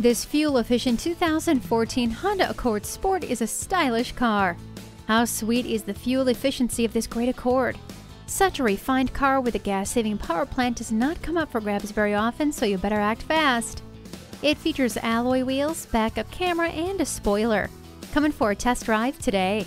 This fuel-efficient 2014 Honda Accord Sport is a stylish car. How sweet is the fuel efficiency of this great Accord? Such a refined car with a gas-saving power plant does not come up for grabs very often, so you better act fast. It features alloy wheels, backup camera, and a spoiler. Come in for a test drive today.